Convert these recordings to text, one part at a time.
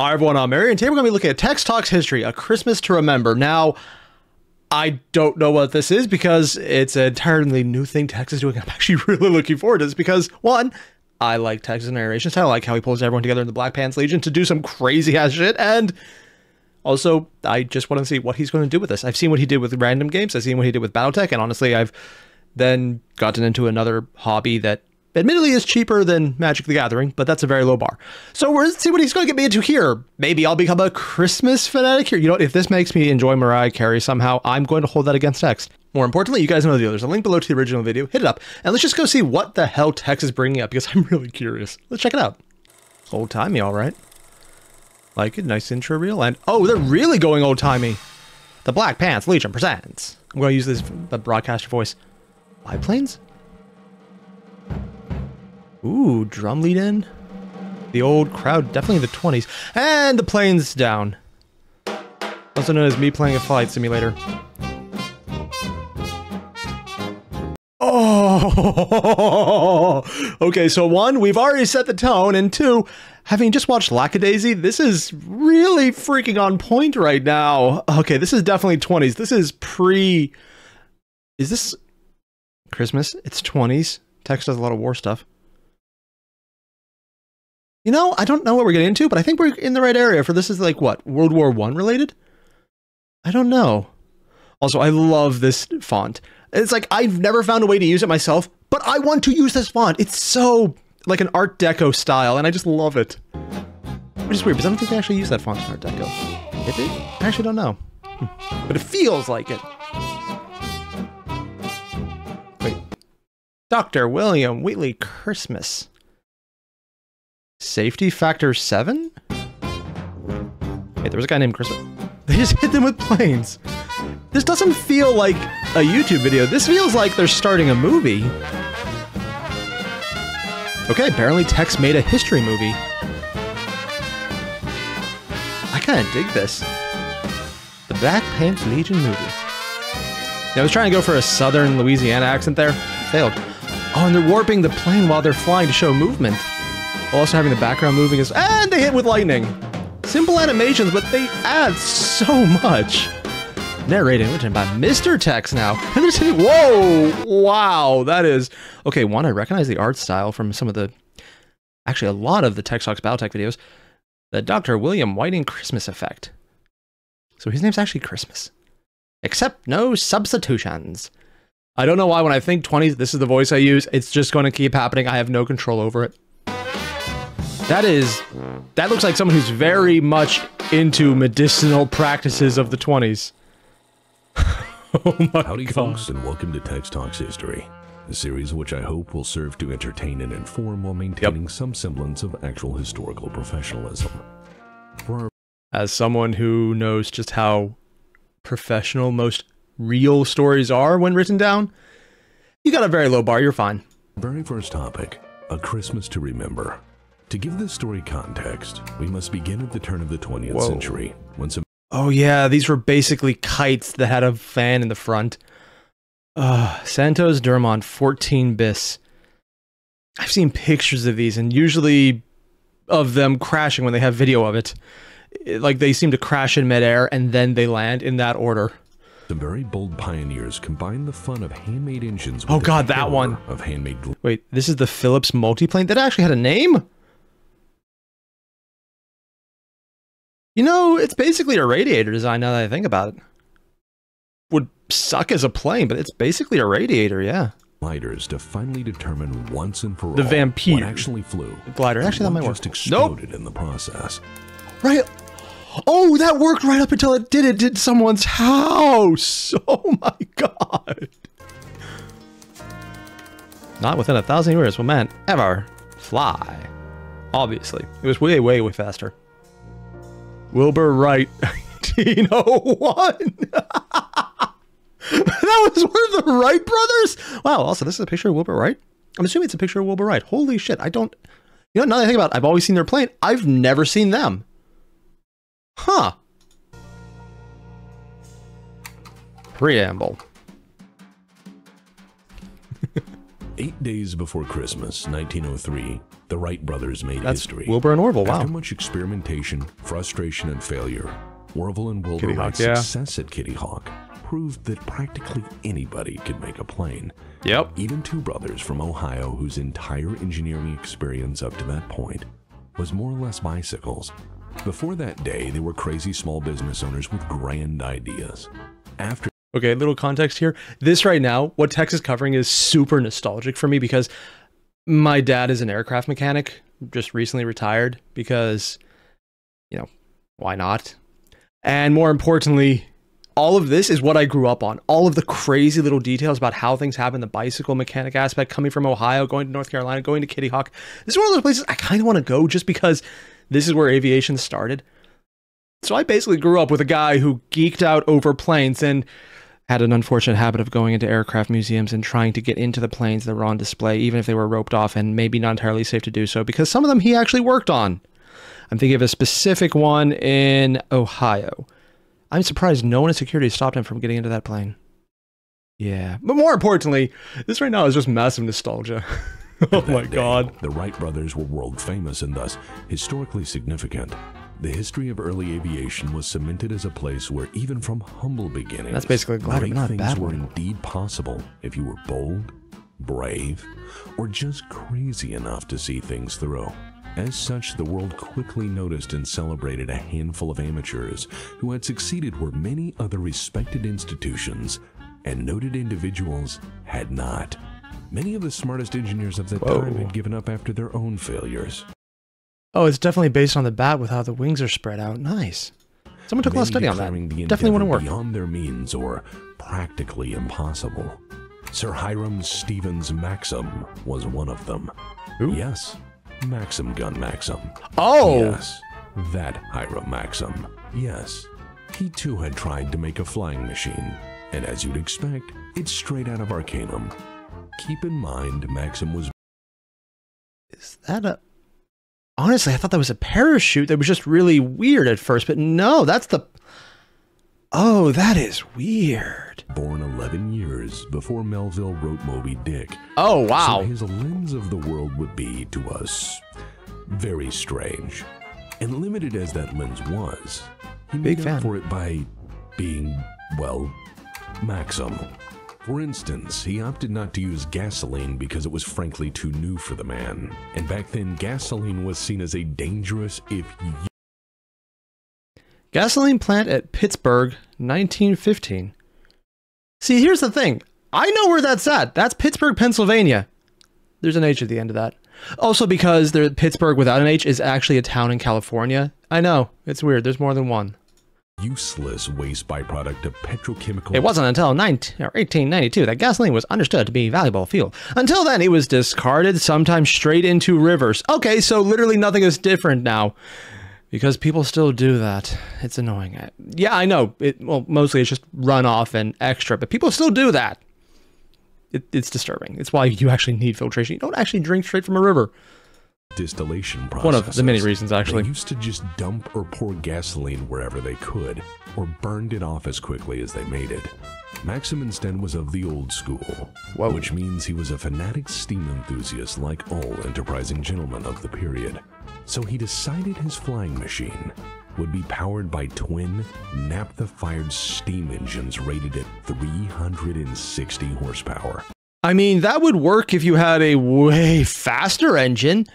Hi everyone, I'm Mary, and today we're going to be looking at Tex Talks History, A Christmas to Remember. Now, I don't know what this is because it's an entirely new thing Tex is doing. I'm actually really looking forward to this because, one, I like Tex's narration style. I like how he pulls everyone together in the Black Pants Legion to do some crazy ass shit, and also, I just want to see what he's going to do with this. I've seen what he did with random games, I've seen what he did with Battletech, and honestly, I've then gotten into another hobby that admittedly is cheaper than Magic the Gathering, but that's a very low bar. So let's see what he's going to get me into here. Maybe I'll become a Christmas fanatic here. You know? If this makes me enjoy Mariah Carey somehow, I'm going to hold that against Tex. More importantly, you guys know the deal. There's a link below to the original video. Hit it up, and let's just go see what the hell Tex is bringing up because I'm really curious. Let's check it out. Old timey, all right. Like it, nice intro reel, and oh, they're really going old timey. The Black Pants Legion presents. I'm going to use this the broadcaster voice. Biplanes? Ooh, drum lead in. The old crowd, definitely the 20s. And the plane's down. Also known as me playing a flight simulator. Oh, okay. So one, we've already set the tone, and two, having just watched Lackadaisy, this is really freaking on point right now. Okay, this is definitely 20s. This is pre. Is this Christmas? It's 20s. Tex does a lot of war stuff. You know, I don't know what we're getting into, but I think we're in the right area for this is like what World War One related. I don't know. Also, I love this font. It's like I've never found a way to use it myself, but I want to use this font. It's so like an Art Deco style, and I just love it. Which is weird because I don't think they actually use that font in Art Deco. Did they? I actually don't know. Hmm. But it feels like it. Wait. Dr. William Wheatley Christmas. Safety factor 7? Hey, there was a guy named Christmas. They just hit them with planes. This doesn't feel like a YouTube video. This feels like they're starting a movie. Okay, apparently Tex made a history movie. I kind of dig this. The Black Pants Legion movie. Yeah, I was trying to go for a southern Louisiana accent there. Failed. Oh, and they're warping the plane while they're flying to show movement. Also having the background moving is- And they hit with lightning! Simple animations, but they add so much. Narrated written by Mr. Tex now. Whoa, wow, that is... Okay, one, I recognize the art style from some of the... Actually, a lot of the Tex Talks Battletech videos. The Dr. William Whitney Christmas effect. So his name's actually Christmas. Except no substitutions. I don't know why when I think 20s, this is the voice I use. It's just going to keep happening. I have no control over it. That is, that looks like someone who's very much into medicinal practices of the 20s. oh my Howdy, god. folks, and welcome to Tex Talks History, a series which I hope will serve to entertain and inform while maintaining some semblance of actual historical professionalism. As someone who knows just how professional most real stories are when written down, you got a very low bar, you're fine. very first topic, A Christmas to Remember. To give this story context, we must begin at the turn of the 20th Whoa. century, when some Oh yeah, these were basically kites that had a fan in the front. Uh, Santos Dumont 14 bis. I've seen pictures of these and usually of them crashing when they have video of it. It- Like they seem to crash in midair and then they land in that order. some very bold pioneers combined the fun of handmade engines with Oh God, that one. of handmade Wait, this is the Phillips multiplane that actually had a name? You know, it's basically a radiator design now that I think about it. Would suck as a plane, but it's basically a radiator, yeah. gliders to finally determine once and for The all Vampire. what actually flew. glider. Actually, that might work. just Nope. exploded in the process. Right. Oh, that worked right up until it did it did someone's house. Oh my god. Not within a thousand years will man ever fly. Obviously. It was way, way, way faster. Wilbur Wright, 1901. that was one of the Wright brothers? Wow, also, this is a picture of Wilbur Wright? I'm assuming it's a picture of Wilbur Wright. Holy shit, I don't... You know, now that I think about it, I've always seen their plane. I've never seen them. Huh. Preamble. Eight days before Christmas, 1903, The Wright brothers made That's history. Wilbur and Orville. Wow. After much experimentation, frustration, and failure, Orville and Wilbur Kitty Hawk, Wright's yeah. success at Kitty Hawk proved that practically anybody could make a plane. Yep. Even two brothers from Ohio whose entire engineering experience up to that point was more or less bicycles. Before that day, they were crazy small business owners with grand ideas. After Okay, little context here. This right now, what Tex is covering is super nostalgic for me because my dad is an aircraft mechanic, just recently retired because, you know, why not? And more importantly, all of this is what I grew up on. All of the crazy little details about how things happen, the bicycle mechanic aspect, coming from Ohio, going to North Carolina, going to Kitty Hawk. This is one of those places I kind of want to go just because this is where aviation started. So I basically grew up with a guy who geeked out over planes and had an unfortunate habit of going into aircraft museums and trying to get into the planes that were on display, even if they were roped off and maybe not entirely safe to do so, because some of them he actually worked on. I'm thinking of a specific one in Ohio. I'm surprised no one in security stopped him from getting into that plane. Yeah. But more importantly, this right now is just massive nostalgia. oh my day, god. The Wright brothers were world famous and thus historically significant. The history of early aviation was cemented as a place where, even from humble beginnings, That's basically glider, great but not a things bad were one. indeed possible if you were bold, brave, or just crazy enough to see things through. As such, the world quickly noticed and celebrated a handful of amateurs who had succeeded where many other respected institutions and noted individuals had not. Many of the smartest engineers of that Whoa. time had given up after their own failures. Oh, it's definitely based on the bat with how the wings are spread out. Nice. Someone took a lot of study on that. declaring the Definitely want to work. beyond their means or practically impossible. Sir Hiram Stevens Maxim was one of them. Who? Yes, Maxim Gun Maxim. Oh, Yes, that Hiram Maxim. Yes, he too had tried to make a flying machine, and as you'd expect, it's straight out of Arcanum. Keep in mind, Maxim was is that a? Honestly, I thought that was a parachute. That was just really weird at first, but no, that's the. Oh, that is weird. born 11 years before Melville wrote Moby Dick. Oh wow. So his lens of the world would be, to us, very strange. And limited as that lens was, he Big made fan. up for it by being, well, Maxim. For instance, he opted not to use gasoline because it was frankly too new for the man. And back then, gasoline was seen as a dangerous, if Gasoline plant at Pittsburgh, 1915. See, here's the thing. I know where that's at. That's Pittsburgh, Pennsylvania. There's an H at the end of that. Also, because there, Pittsburgh without an H is actually a town in California. I know. It's weird. There's more than one. Useless waste byproduct of petrochemical It wasn't until 19, or 1892 that gasoline was understood to be valuable fuel. Until then, it was discarded, sometimes straight into rivers. Okay, so literally nothing is different now. Because people still do that. It's annoying. Yeah, I know. It, well, mostly it's just runoff and extra, but people still do that. It, it's disturbing. It's why you actually need filtration. You don't actually drink straight from a river. Distillation process. One of the many reasons, actually. They used to just dump or pour gasoline wherever they could, or burned it off as quickly as they made it. Maxim instead was of the old school, Whoa. which means he was a fanatic steam enthusiast like all enterprising gentlemen of the period. So he decided his flying machine would be powered by twin naphtha-fired steam engines rated at 360 horsepower. I mean, that would work if you had a way faster engine.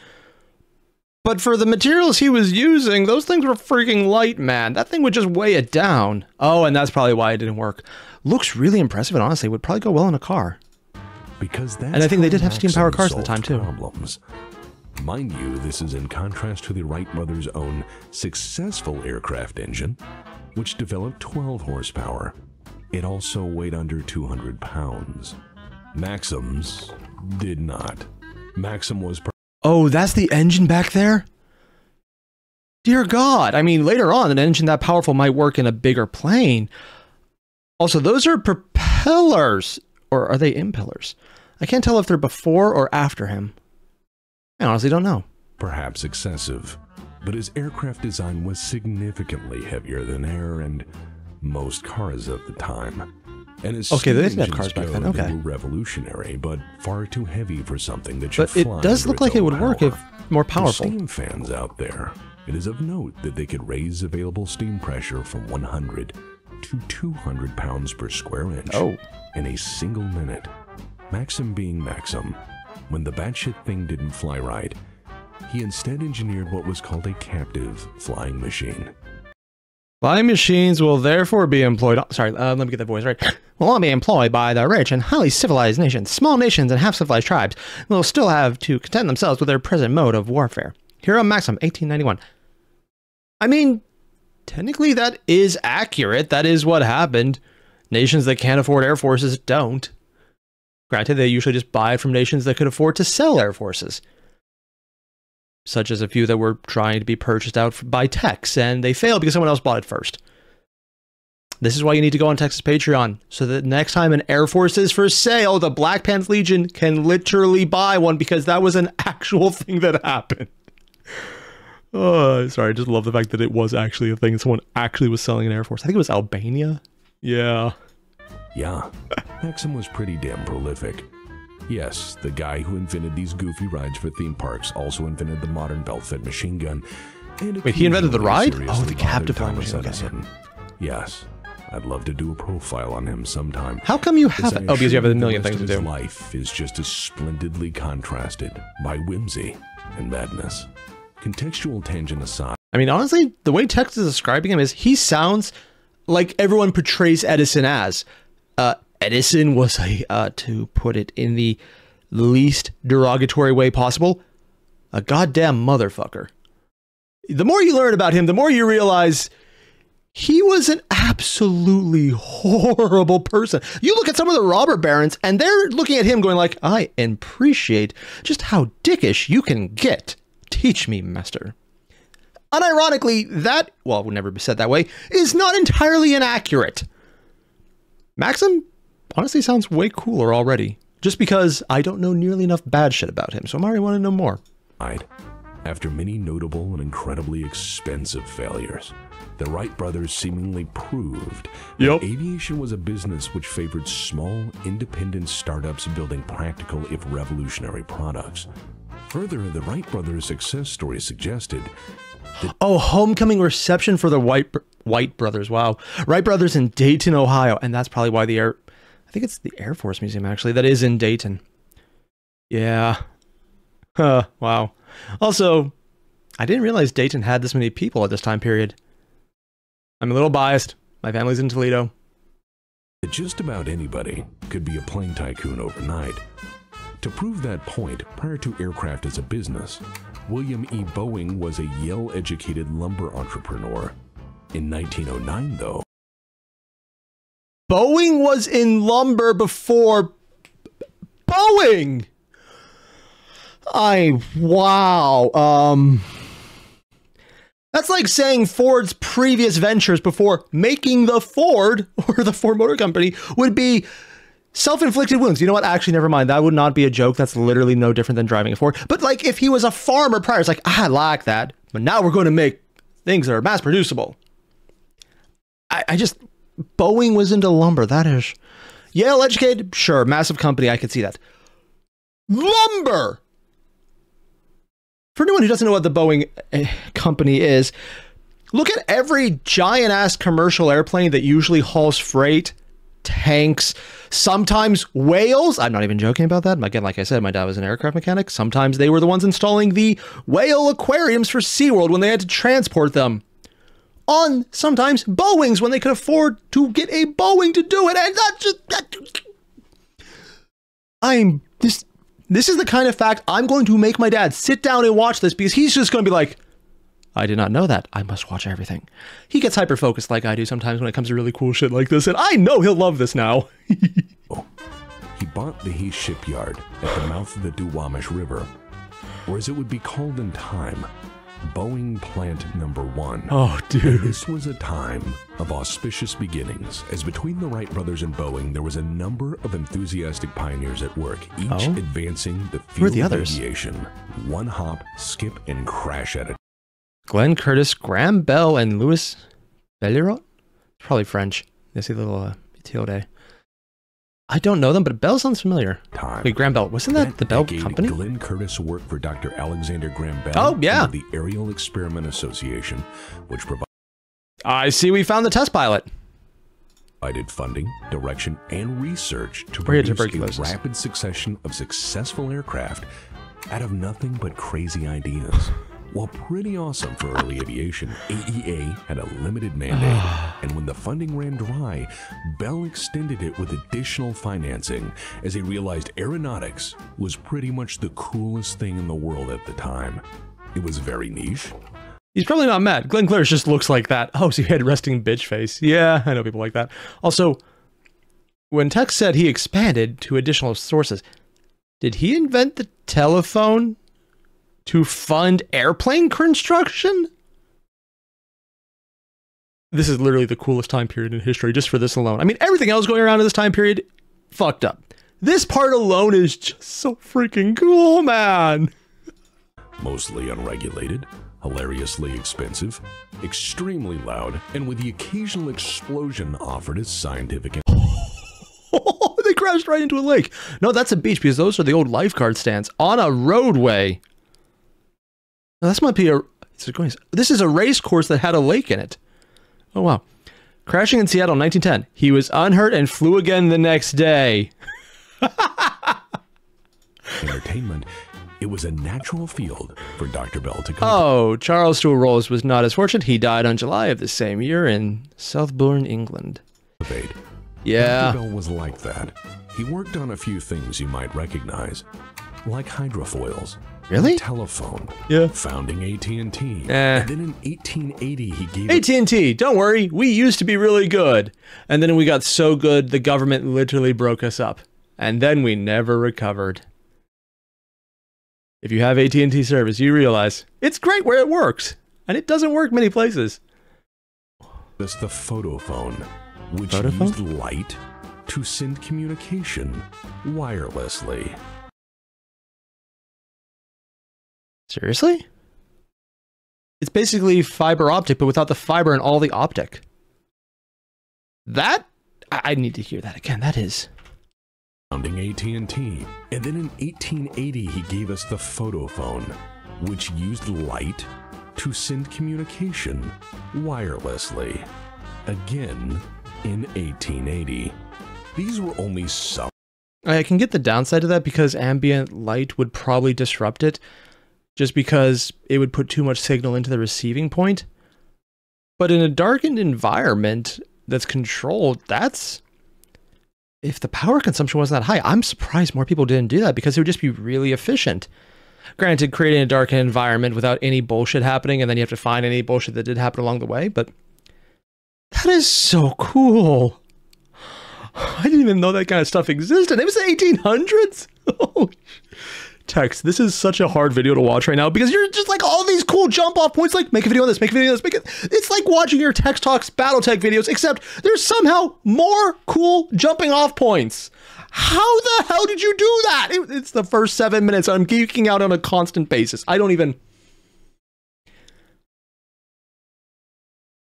But for the materials he was using, those things were freaking light, man. That thing would just weigh it down. Oh, and that's probably why it didn't work. Looks really impressive and honestly would probably go well in a car. Because that's And I think they did have steam-powered cars at the time, too. Problems. Mind you, this is in contrast to the Wright brothers' own successful aircraft engine, which developed 12 horsepower. It also weighed under 200 pounds. Maxim's did not. Maxim was Oh, that's the engine back there? Dear God. I mean, later on, an engine that powerful might work in a bigger plane. Also, those are propellers. Or are they impellers? I can't tell if they're before or after him. I honestly don't know. perhaps excessive, but his aircraft design was significantly heavier than air and most cars of the time. And as Okay, they didn't have cars back go, then, okay. Revolutionary, but far too heavy for something that should But it does look like it would work if power. more For powerful. steam fans out there, it is of note that they could raise available steam pressure from 100 to 200 pounds per square inch Oh. in a single minute. Maxim being Maxim, when the batshit thing didn't fly right, he instead engineered what was called a captive flying machine. Flying machines will therefore be employed. Sorry, uh, let me get that voice right. Will all be employed by the rich and highly civilized nations. Small nations and half civilized tribes will still have to content themselves with their present mode of warfare. Hiram Maxim, 1891. I mean, technically, that is accurate. That is what happened. Nations that can't afford air forces don't. Granted, they usually just buy from nations that could afford to sell air forces such as a few that were trying to be purchased out by Tex, and they failed because someone else bought it first. This is why you need to go on Tex's Patreon, so that next time an Air Force is for sale, the Black Pants Legion can literally buy one because that was an actual thing that happened. Oh, sorry, I just love the fact that it was actually a thing. Someone actually was selling an Air Force. I think it was Albania. Yeah. Yeah, Maxim was pretty damn prolific. Yes, the guy who invented these goofy rides for theme parks also invented the modern belt-fed machine gun. And Wait, he invented the ride? Oh, the captive flying machine, okay. Edison. Yes, I'd love to do a profile on him sometime. How come you have I it? Oh, because you have a million things rest to do. his life is just as splendidly contrasted by whimsy and madness. Contextual tangent aside, I mean, honestly, the way Tex is describing him is he sounds like everyone portrays Edison as. Uh, Edison was a, uh, to put it in the least derogatory way possible, a goddamn motherfucker. The more you learn about him, the more you realize he was an absolutely horrible person. You look at some of the robber barons, and they're looking at him going like, I appreciate just how dickish you can get. Teach me, master. Unironically, that, well, it would never be said that way, is not entirely inaccurate. Maxim honestly sounds way cooler already, just because I don't know nearly enough bad shit about him, so I'm already want to know more. i after many notable and incredibly expensive failures, the Wright brothers seemingly proved that aviation was a business which favored small, independent startups building practical, if revolutionary, products. Further, the Wright brothers' success story suggested Oh, homecoming reception for the White Br- White brothers. Wow, Wright brothers in Dayton, Ohio, and that's probably why the air. I think it's the Air Force Museum actually that is in Dayton. Yeah. Huh. Wow. Also, I didn't realize Dayton had this many people at this time period. I'm a little biased. My family's in Toledo. just about anybody could be a plane tycoon overnight. To prove that point, prior to aircraft as a business, William E. Boeing was a Yale educated lumber entrepreneur. In 1909, though, Boeing was in lumber before Boeing. I wow. Um That's like saying Ford's previous ventures before making the Ford or the Ford Motor Company would be self-inflicted wounds. You know what? Actually, never mind. That would not be a joke. That's literally no different than driving a Ford. But like if he was a farmer prior, it's like ah, I like that. But now we're going to make things that are mass producible. I, I just Boeing was into lumber. That is Yale educated, sure, massive company. I could see that. Lumber. For anyone who doesn't know what the Boeing eh, company is, look at every giant ass commercial airplane that usually hauls freight, tanks, sometimes whales. I'm not even joking about that. Again, like I said, my dad was an aircraft mechanic. Sometimes they were the ones installing the whale aquariums for SeaWorld when they had to transport them on sometimes Boeings when they could afford to get a Boeing to do it. And that just that, I'm this this is the kind of fact I'm going to make my dad sit down and watch this because he's just going to be like, I did not know that. I must watch everything. He gets hyper focused like I do sometimes when it comes to really cool shit like this, and I know he'll love this now. Oh, he bought the Heath shipyard at the mouth of the Duwamish River, or as it would be called in time, Boeing Plant Number One. oh, dude. This was a time of auspicious beginnings, as between the Wright brothers and Boeing, there was a number of enthusiastic pioneers at work, each Oh? advancing the field the of others? aviation, one hop, skip, and crash at a Glenn Curtiss, Graham Bell, and Louis Blériot? Probably French. They say little uh, tilde. I don't know them, but Bell sounds familiar. time. Wait, Graham Bell. Wasn't that the Bell decade, Company? Glenn Curtiss worked for Dr. Alexander Graham Bell Oh, yeah. the Aerial Experiment Association, which I see we found the test pilot. provided funding, direction, and research to produce a rapid succession of successful aircraft out of nothing but crazy ideas. While pretty awesome for early aviation, AEA had a limited mandate, and when the funding ran dry, Bell extended it with additional financing as they realized aeronautics was pretty much the coolest thing in the world at the time. It was very niche, He's probably not mad. Glenn Close just looks like that. Oh, so he had resting bitch face. Yeah, I know people like that. Also, when Tex said he expanded to additional sources, did he invent the telephone to fund airplane construction? This is literally the coolest time period in history, just for this alone. I mean, everything else going around in this time period, fucked up. This part alone is just so freaking cool, man. mostly unregulated, hilariously expensive, extremely loud, and with the occasional explosion offered as scientific they crashed right into a lake. No, that's a beach because those are the old lifeguard stands on a roadway. Now, this might be a. This is, going, this is a race course that had a lake in it. Oh wow! Crashing in Seattle, 1910. He was unhurt and flew again the next day. entertainment. It was a natural field for Dr. Bell to come Oh, Charles Stuart Rolls was not as fortunate. He died on July of the same year in Southbourne, England. Yeah. Dr. Bell was like that. He worked on a few things you might recognize, like hydrofoils, Really? telephone, Yeah. founding AT&T, Eh. and then in 1880 he gave AT&T, don't worry, we used to be really good. And then we got so good the government literally broke us up. And then we never recovered. If you have AT&T service, you realize it's great where it works, and it doesn't work many places. us the photophone, which Photophone? used light to send communication wirelessly. Seriously? It's basically fiber optic but without the fiber and all the optic. That I I need to hear that again. That is founding AT&T. And then in 1880 he gave us the photophone, which used light to send communication wirelessly. Again in 1880. These were only some I can get the downside of that because ambient light would probably disrupt it just because it would put too much signal into the receiving point. But in a darkened environment that's controlled, that's if the power consumption wasn't that high, I'm surprised more people didn't do that because it would just be really efficient. Granted, creating a darkened environment without any bullshit happening, and then you have to find any bullshit that did happen along the way, but that is so cool. I didn't even know that kind of stuff existed. It was the 1800s. Oh, Tex, this is such a hard video to watch right now because you're just like all these cool jump off points. Like, make a video on this, make a video on this, make it. It's like watching your Tex Talks battle Battletech videos, except there's somehow more cool jumping off points. How the hell did you do that? It- it's the first seven minutes. I'm geeking out on a constant basis. I don't even.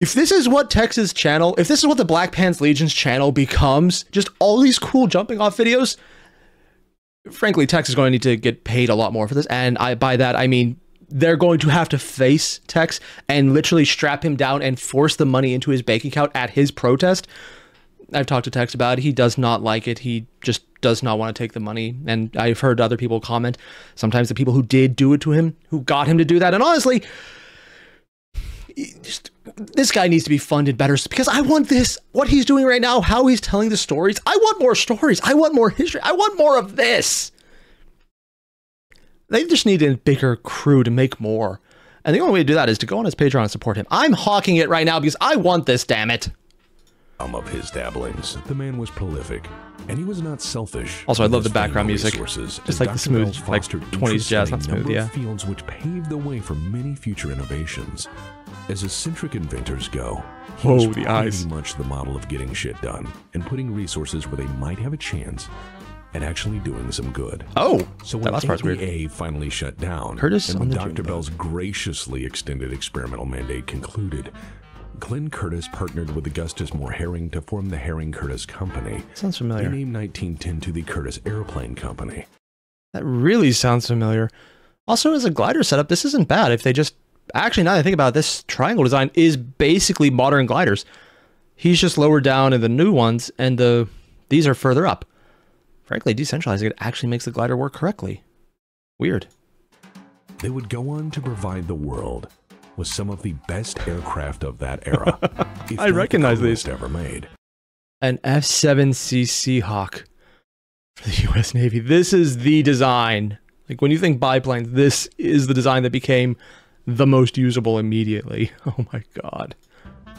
If this is what Tex's channel, if this is what the Black Pants Legion's channel becomes, just all these cool jumping off videos, frankly, Tex is going to need to get paid a lot more for this. And I by that I mean they're going to have to face Tex and literally strap him down and force the money into his bank account at his protest. I've talked to Tex about it. He does not like it. He just does not want to take the money. And I've heard other people comment. Sometimes the people who did do it to him, who got him to do that. And honestly, just, this guy needs to be funded better because I want this, what he's doing right now, how he's telling the stories. I want more stories. I want more history. I want more of this. They just need a bigger crew to make more. And the only way to do that is to go on his Patreon and support him. I'm hawking it right now because I want this, damn it. Some of his dabblings. The man was prolific, and he was not selfish. Also, I love the background music. Just like the Dr. smooth, Bell like, 20s jazz, not smooth, yeah. of fields which paved the way for many future innovations. As eccentric inventors go, he Whoa, was the pretty eyes. much the model of getting shit done and putting resources where they might have a chance at actually doing some good. Oh, So that when last part's weird. Finally shut down, Curtiss and when the Dr. Bell's graciously extended experimental mandate concluded, Glenn Curtiss partnered with Augustus Moore Herring to form the Herring Curtiss Company. Sounds They familiar. named 1910 to the Curtiss Airplane Company. That really sounds familiar. Also, as a glider setup, this isn't bad. If they just actually, now that I think about it, this triangle design is basically modern gliders. He's just lower down in the new ones, and the these are further up. Frankly, decentralizing it actually makes the glider work correctly. Weird. They would go on to provide the world with some of the best aircraft of that era. if I not the recognize coolest these. ever made. An F-7C Seahawk for the U.S. Navy. This is the design. Like when you think biplanes, this is the design that became the most usable immediately. Oh my god.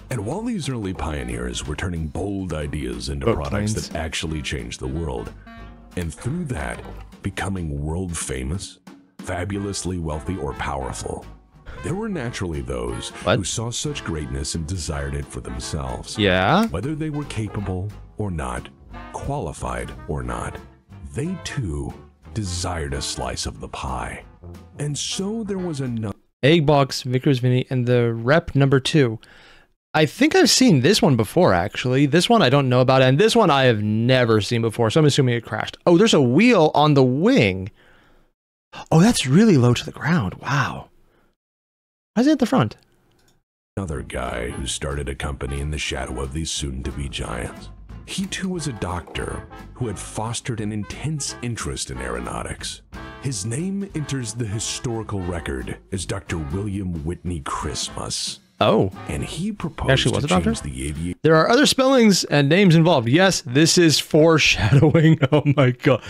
And while these early pioneers were turning bold ideas into Boat products planes. that actually changed the world, and through that, becoming world famous, fabulously wealthy, or powerful, there were naturally those What? who saw such greatness and desired it for themselves. Yeah. Whether they were capable or not, qualified or not, they too desired a slice of the pie. And so there was another. Egg box, Vickers Vimy, and the rep number two. I think I've seen this one before, actually. This one I don't know about, and this one I have never seen before, so I'm assuming it crashed. Oh, there's a wheel on the wing. Oh, that's really low to the ground. Wow. Why is it at the front? Another guy who started a company in the shadow of these soon to be giants. He too was a doctor who had fostered an intense interest in aeronautics. His name enters the historical record as Dr. William Whitney Christmas, Oh, and he proposed Actually was to a doctor? the aviation there are other spellings and names involved. Yes, this is foreshadowing. Oh my god.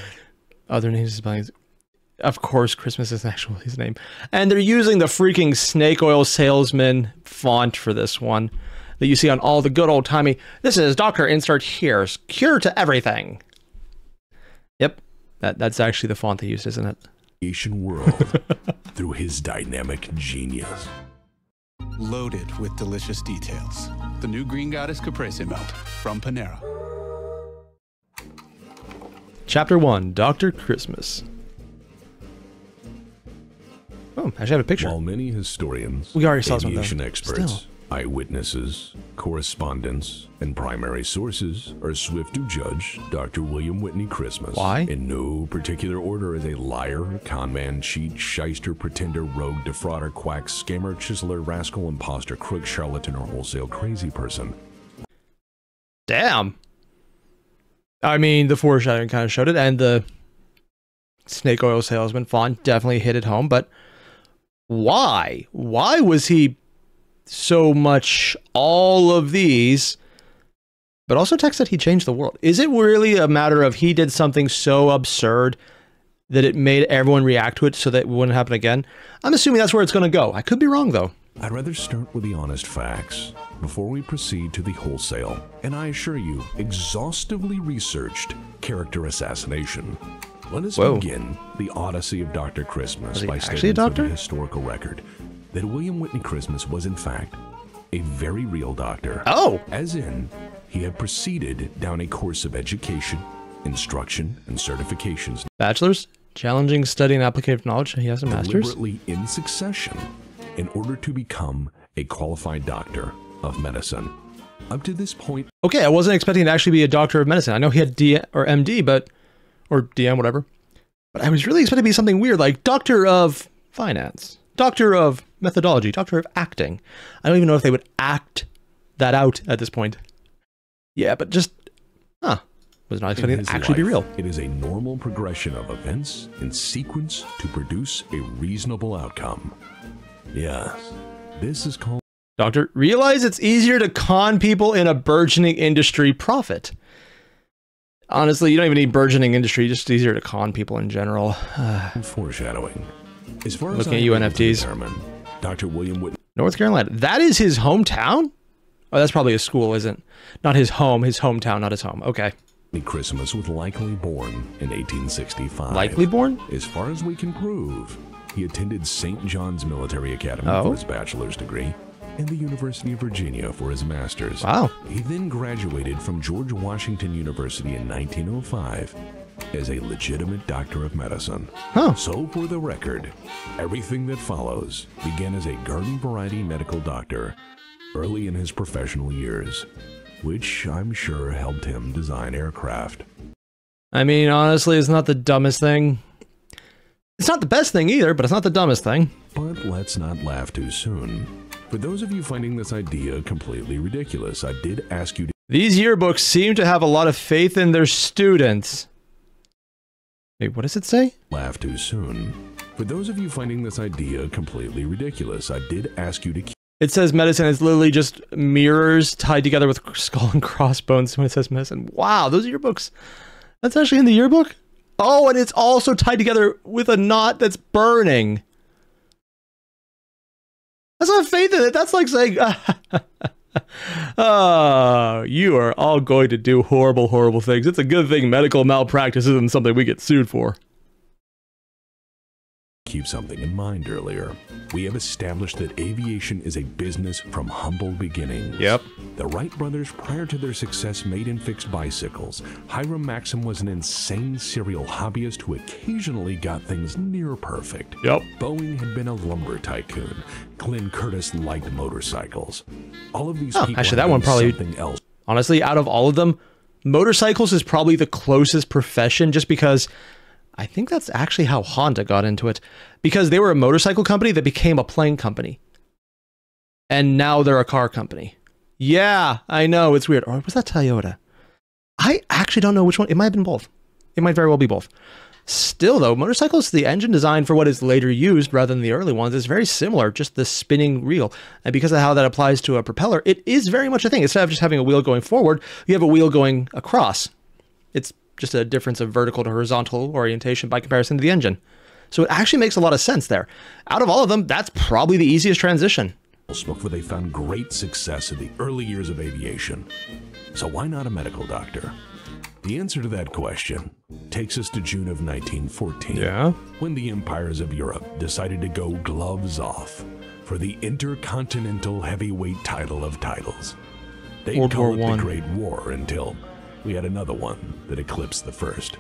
Other names and spellings. Of course, Christmas is actually his name. And they're using the freaking snake oil salesman font for this one that you see on all the good old timey. This is Dr. Insert here. Cure to everything. Yep. That, that's actually the font they used, isn't it? world through his dynamic genius. Loaded with delicious details. The new Green Goddess Caprese Melt from Panera. Chapter 1 Dr. Christmas. Oh, I should have a picture. While many historians, We already saw this one, aviation experts, Still. eyewitnesses, correspondents, and primary sources are swift to judge Dr. William Whitney Christmas Why? in no particular order as a liar, conman, cheat, shyster, pretender, rogue, defrauder, quack, scammer, chiseler, rascal, imposter, crook, charlatan, or wholesale crazy person. Damn. I mean, the foreshadowing kind of showed it, and the snake oil salesman font definitely hit it home. But why? Why was he so much all of these? But also Tex that he changed the world. Is it really a matter of he did something so absurd that it made everyone react to it so that it wouldn't happen again? I'm assuming that's where it's going to go. I could be wrong though. I'd rather start with the honest facts before we proceed to the wholesale, and I assure you, exhaustively researched character assassination. Let us Whoa. begin the Odyssey of Dr. Christmas by stating doctor? the historical record that William Whitney Christmas was, in fact, a very real doctor. Oh, As in, he had proceeded down a course of education, instruction, and certifications bachelor's, challenging study and applicative knowledge. He has a master's. deliberately in succession in order to become a qualified doctor of medicine. Up to this point, Okay, I wasn't expecting to actually be a doctor of medicine. I know he had D or MD, but or DM, whatever. But I was really expecting to be something weird like doctor of finance, doctor of methodology, doctor of acting. I don't even know if they would act that out at this point. Yeah, but just huh. Was not expecting it to actually be real. it is a normal progression of events in sequence to produce a reasonable outcome. Yes, this is called Doctor, realize it's easier to con people in a burgeoning industry profit. Honestly, you don't even need burgeoning industry, just easier to con people in general. foreshadowing. As far as Looking I at you, NFTs. Dr. William Whitney North Carolina. That is his hometown? Oh, that's probably a school, isn't? Not his home, his hometown, not his home. Okay. Christmas was likely born in 1865. Likely born? As far as we can prove, he attended St. John's Military Academy Oh. for his bachelor's degree and the University of Virginia for his master's. Wow. He then graduated from George Washington University in 1905 as a legitimate doctor of medicine. Huh. So, for the record, everything that follows began as a garden variety medical doctor early in his professional years, which I'm sure helped him design aircraft. I mean, honestly, it's not the dumbest thing. It's not the best thing either, but it's not the dumbest thing. But let's not laugh too soon. For those of you finding this idea completely ridiculous, I did ask you to These yearbooks seem to have a lot of faith in their students. Wait, what does it say? laugh too soon. For those of you finding this idea completely ridiculous, I did ask you to keep It says medicine is literally just mirrors tied together with skull and crossbones when it says medicine. Wow, those are yearbooks. That's actually in the yearbook? Oh, and it's also tied together with a knot that's burning. That's not faith in it. That's like saying, oh, you are all going to do horrible, horrible things. It's a good thing medical malpractice isn't something we get sued for. Keep something in mind earlier. We have established that aviation is a business from humble beginnings. Yep. The Wright brothers, prior to their success, made and fixed bicycles. Hiram Maxim was an insane serial hobbyist who occasionally got things near perfect. Yep. Boeing had been a lumber tycoon. Glenn Curtiss liked motorcycles. All of these Oh, people actually, that one probably- something else. honestly, out of all of them, motorcycles is probably the closest profession just because I think that's actually how Honda got into it. Because they were a motorcycle company that became a plane company. And now they're a car company. Yeah, I know, it's weird. Or was that Toyota? I actually don't know which one. It might have been both. It might very well be both. Still, though, motorcycles, the engine design for what is later used rather than the early ones is very similar, just the spinning reel. And because of how that applies to a propeller, it is very much a thing. Instead of just having a wheel going forward, you have a wheel going across. It's just a difference of vertical to horizontal orientation by comparison to the engine. So it actually makes a lot of sense there. Out of all of them, that's probably the easiest transition. where they found great success in the early years of aviation. So why not a medical doctor? The answer to that question takes us to June of 1914. When the empires of Europe decided to go gloves off for the intercontinental heavyweight title of titles. They'd World call War it the Great War until we had another one that eclipsed the first.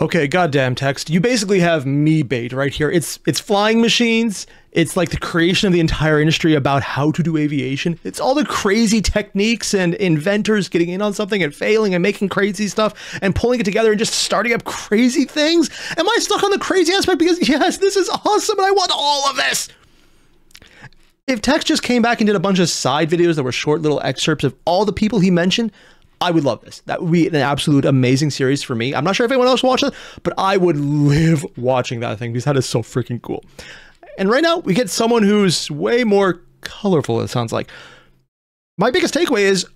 Okay, goddamn Tex. You basically have me bait right here. It's it's flying machines. It's like the creation of the entire industry about how to do aviation. It's all the crazy techniques and inventors getting in on something and failing and making crazy stuff and pulling it together and just starting up crazy things. Am I stuck on the crazy aspect because yes, this is awesome and I want all of this. If Tex just came back and did a bunch of side videos that were short little excerpts of all the people he mentioned, I would love this. That would be an absolute amazing series for me. I'm not sure if anyone else watched it, but I would live watching that thing because that is so freaking cool. And right now, we get someone who's way more colorful, it sounds like. My biggest takeaway is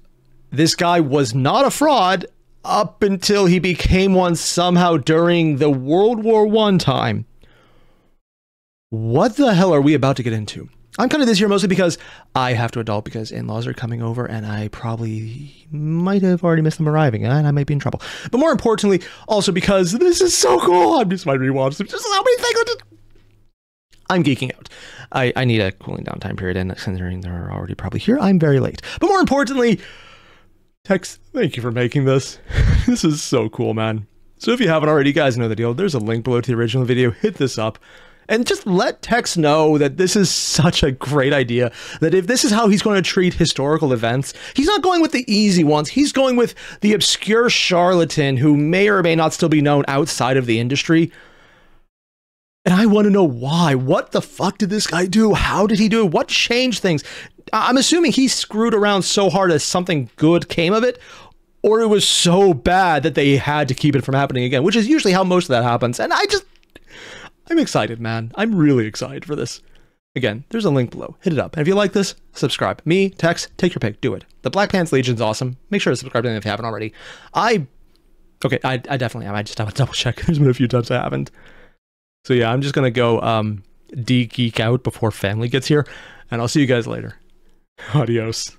this guy was not a fraud up until he became one somehow during the World War One time. What the hell are we about to get into? I'm kind of this year mostly because I have to adult because in-laws are coming over and I probably might have already missed them arriving and I might be in trouble. But more importantly, also because this is so cool. I'm just might rewatch them. Just so many things. I'm geeking out. I, I need a cooling down time period, and considering they're already probably here, I'm very late. But more importantly, Tex, thank you for making this. this is so cool, man. So if you haven't already, you guys know the deal. There's a link below to the original video. Hit this up. And just let Tex know that this is such a great idea. That if this is how he's going to treat historical events, he's not going with the easy ones. He's going with the obscure charlatan who may or may not still be known outside of the industry. And I want to know why. What the fuck did this guy do? How did he do it? What changed things? I'm assuming he screwed around so hard as something good came of it, or it was so bad that they had to keep it from happening again, which is usually how most of that happens. And I just, I'm excited, man. I'm really excited for this. Again, there's a link below. Hit it up. And if you like this, subscribe. Me, Tex, take your pick. Do it. The Black Pants Legion's awesome. Make sure to subscribe to them if you haven't already. I, okay, I, I definitely am. I just have to double check. There's been a few times I haven't. So yeah, I'm just gonna go um de geek out before family gets here, and I'll see you guys later. Adios.